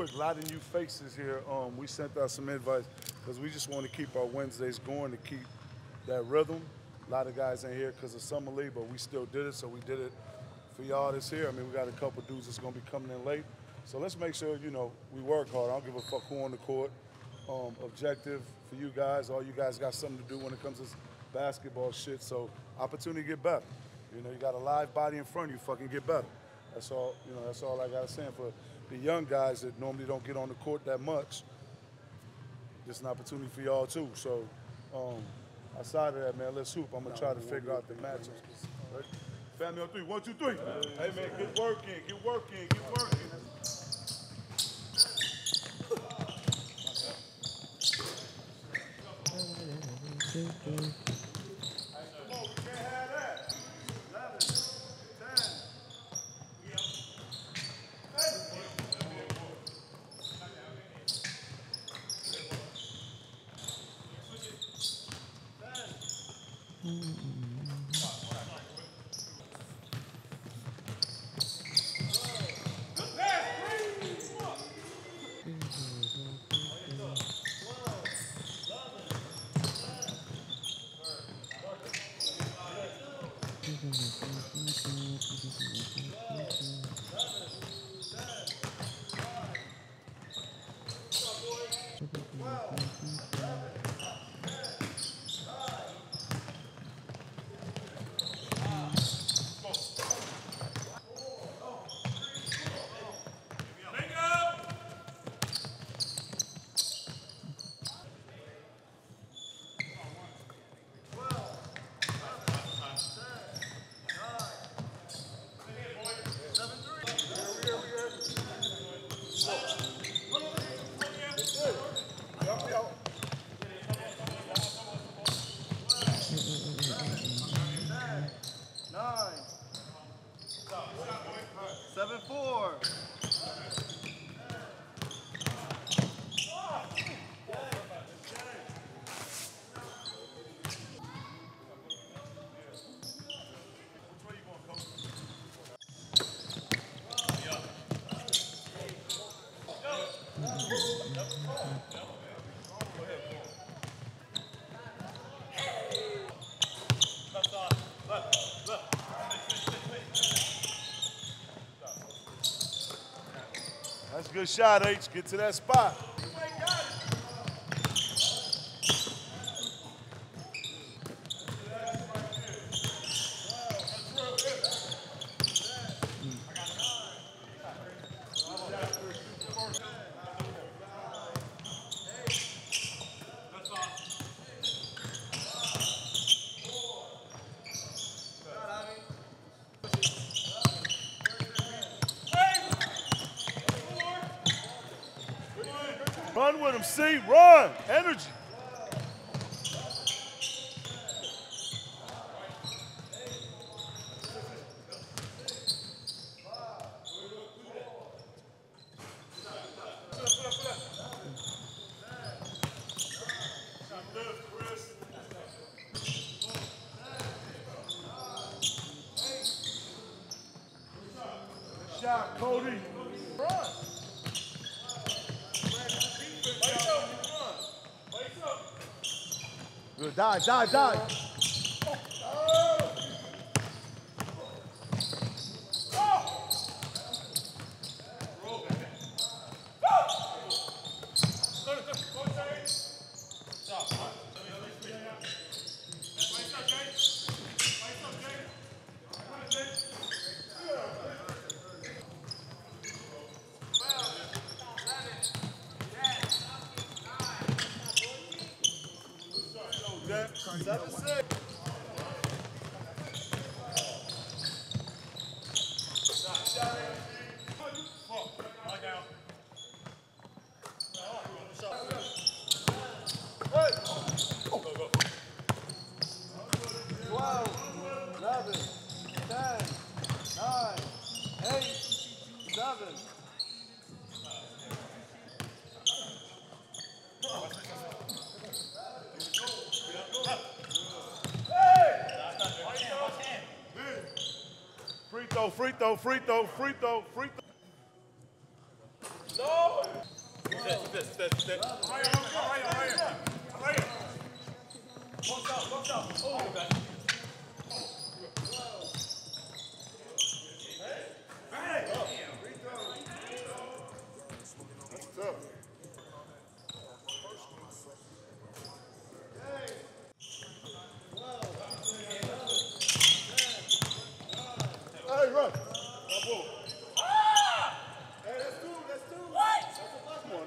quick, a lot of new faces here. Um, we sent out some advice because we just want to keep our Wednesdays going to keep that rhythm. A lot of guys ain't here because of summer league, but we still did it, so we did it for y'all this year. I mean, we got a couple dudes that's gonna be coming in late, so let's make sure you know we work hard. I don't give a fuck who on the court. Um, objective for you guys. All you guys got something to do when it comes to basketball shit. So opportunity to get better. You know, you got a live body in front of you. Fucking get better. That's all. You know, that's all I gotta say. For the young guys that normally don't get on the court that much, just an opportunity for y'all too. So, um, outside of that, man, let's hoop. I'm gonna try to figure out the matchups. Right? Family on three. One, two, three. Hey man, get working, get working, get working. Come on, That's a good shot, H. Get to that spot. Run with C. Run. Energy. Cody. Run. die, die, die. Dive. Seven six. Free throw, free throw, free throw, free throw, free throw. No! Hey, run. Hey, that's two. That's two. What? Come on,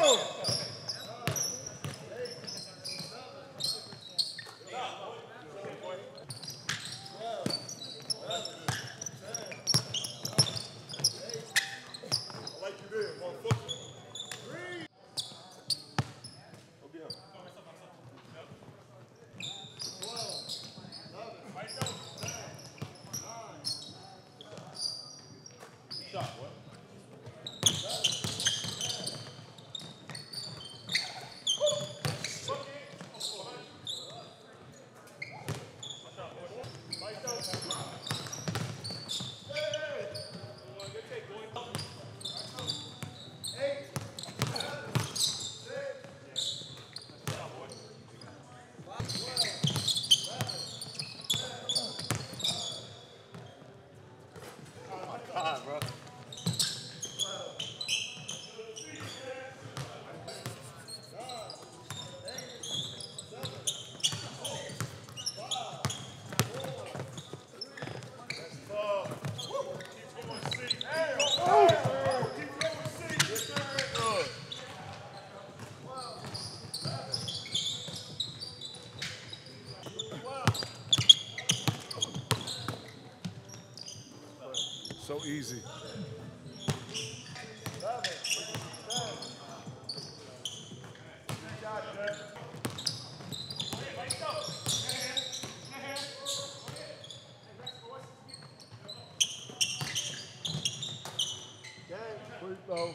whoa, yo, whoa. I like you there, motherfucker. Go get him. God, bro. So easy. Free throw.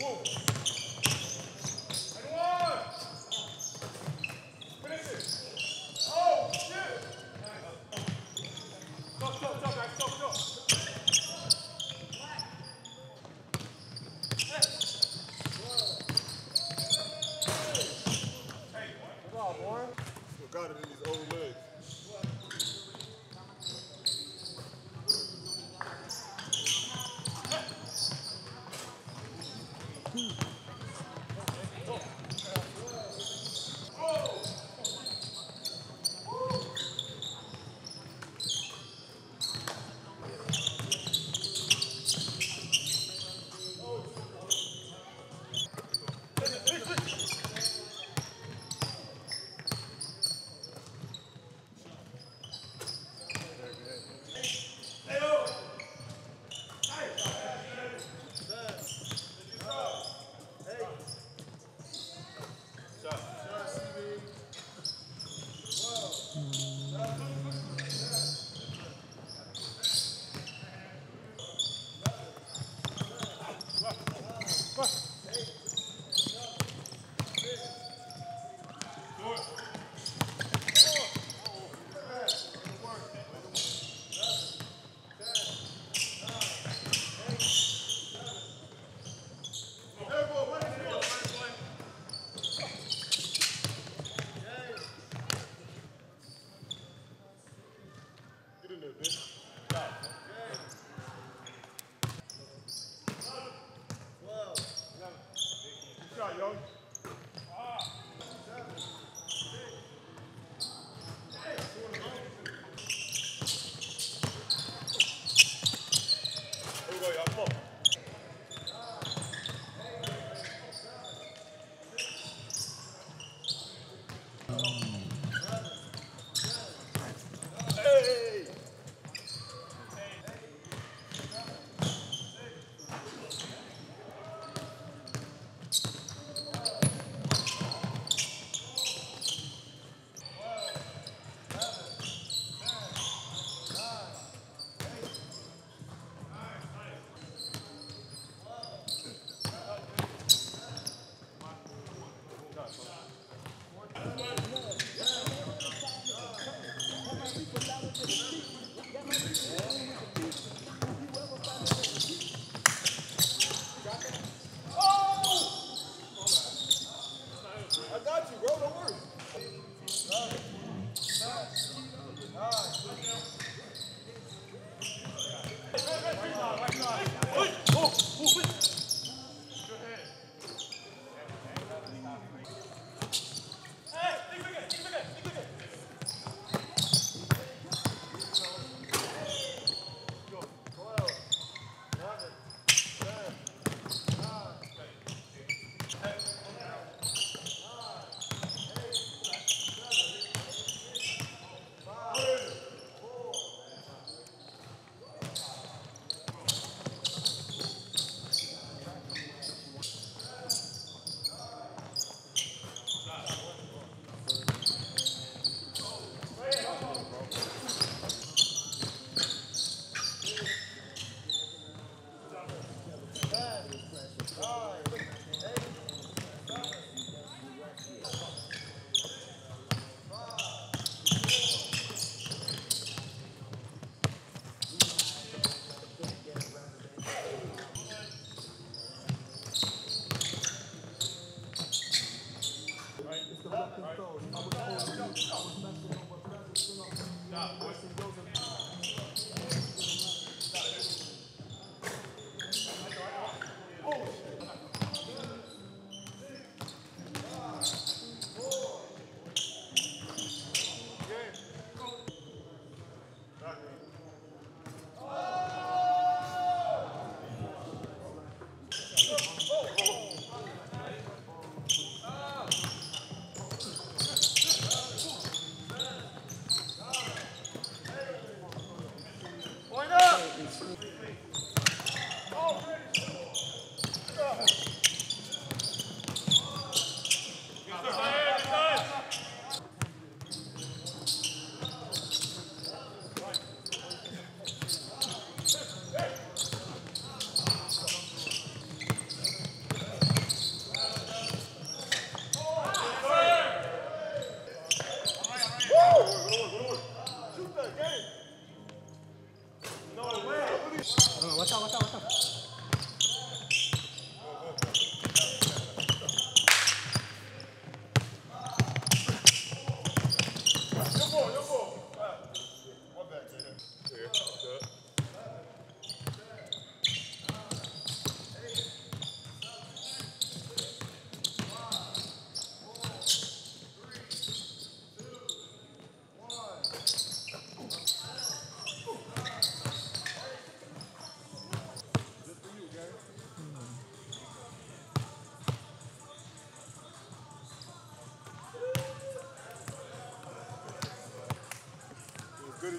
whoa.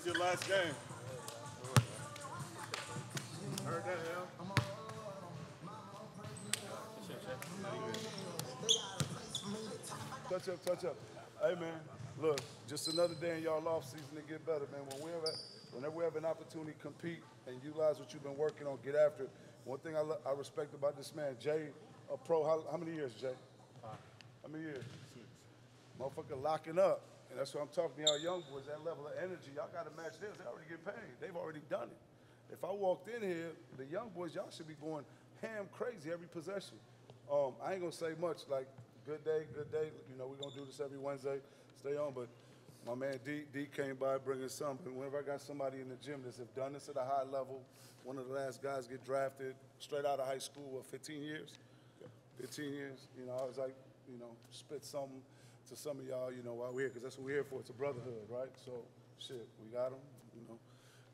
Your last game. Heard that, yeah? Touch up, touch up. Hey man, look, just another day in y'all off season to get better, man. When we ever, whenever we have an opportunity to compete and utilize what you've been working on, get after it. One thing I, I respect about this man, Jay, a pro. How, how many years, Jay? Five. How many years? Six. Motherfucker locking up. And that's what I'm talking to y'all young boys, that level of energy. Y'all got to match theirs. They already get paid. They've already done it. If I walked in here, the young boys, y'all should be going ham crazy every possession. Um, I ain't going to say much. Like, good day, good day. You know, we're going to do this every Wednesday. Stay on. But my man D, D came by bringing something. Whenever I got somebody in the gym that's have done this at a high level, one of the last guys get drafted straight out of high school, what, 15 years? 15 years. You know, I was like, you know, spit something to some of y'all, you know, while we're here, because that's what we're here for. It's a brotherhood, right? So, shit, we got them, you know.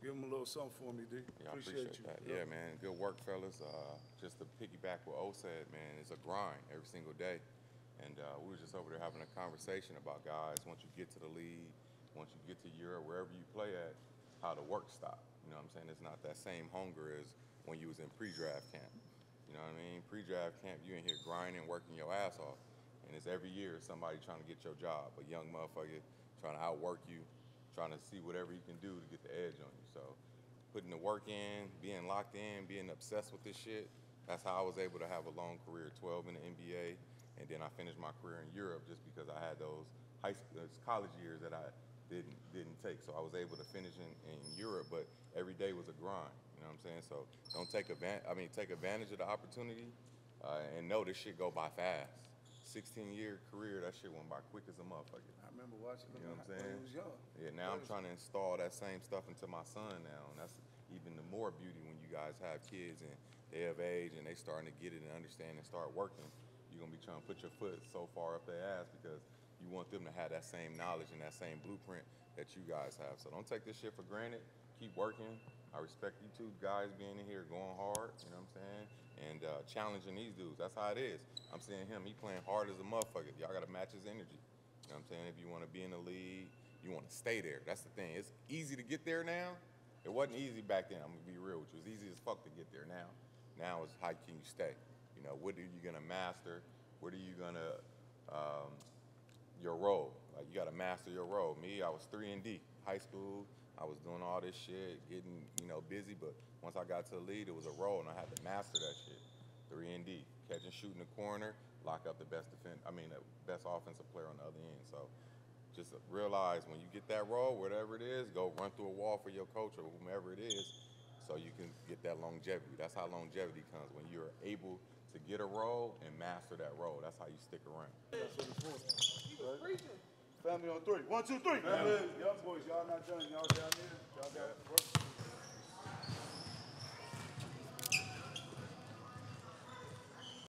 Give them a little something for me, D. Yeah, I appreciate, you. that. Yeah, man. Good work, fellas. Uh, just to piggyback what O said, man, it's a grind every single day. And uh, we were just over there having a conversation about guys, once you get to the league, once you get to Europe, wherever you play at, how the work stop. You know what I'm saying? It's not that same hunger as when you was in pre-draft camp. You know what I mean? Pre-draft camp, you in here grinding, working your ass off. And it's every year somebody trying to get your job, a young motherfucker trying to outwork you, trying to see whatever he can do to get the edge on you. So putting the work in, being locked in, being obsessed with this shit, that's how I was able to have a long career, 12 in the NBA, and then I finished my career in Europe just because I had those high school, those college years that I didn't didn't take. So I was able to finish in, in Europe, but every day was a grind. You know what I'm saying? So don't take advantage. I mean, take advantage of the opportunity, uh, and know this shit go by fast. 16 year career, that shit went by quick as a motherfucker. I remember watching You know what I'm when saying? he was young. Yeah, now I'm trying to install that same stuff into my son now, and that's even the more beauty when you guys have kids and they have age and they starting to get it and understand and start working. You're gonna be trying to put your foot so far up their ass because you want them to have that same knowledge and that same blueprint that you guys have. So don't take this shit for granted. Keep working. I respect you two guys being in here, going hard. You know what I'm saying? And uh, challenging these dudes. That's how it is. I'm seeing him. He playing hard as a motherfucker. Y'all gotta match his energy. You know what I'm saying? If you want to be in the league, you want to stay there. That's the thing. It's easy to get there now. It wasn't easy back then. I'm gonna be real with you. It's easy as fuck to get there now. Now is how can you stay? You know, what are you gonna master? What are you gonna um, your role? Like you gotta master your role. Me, I was three and D, high school. I was doing all this shit, getting you know busy. But once I got to the lead, it was a role, and I had to master that shit. Three and D, catch and shoot in the corner, lock up the best defend. I mean, the best offensive player on the other end. So just realize when you get that role, whatever it is, go run through a wall for your coach or whomever it is, so you can get that longevity. That's how longevity comes when you're able to get a role and master that role. That's how you stick around. Family on three. One, two, three. Family. Young boys, y'all not done. Y'all down there. Y'all got work.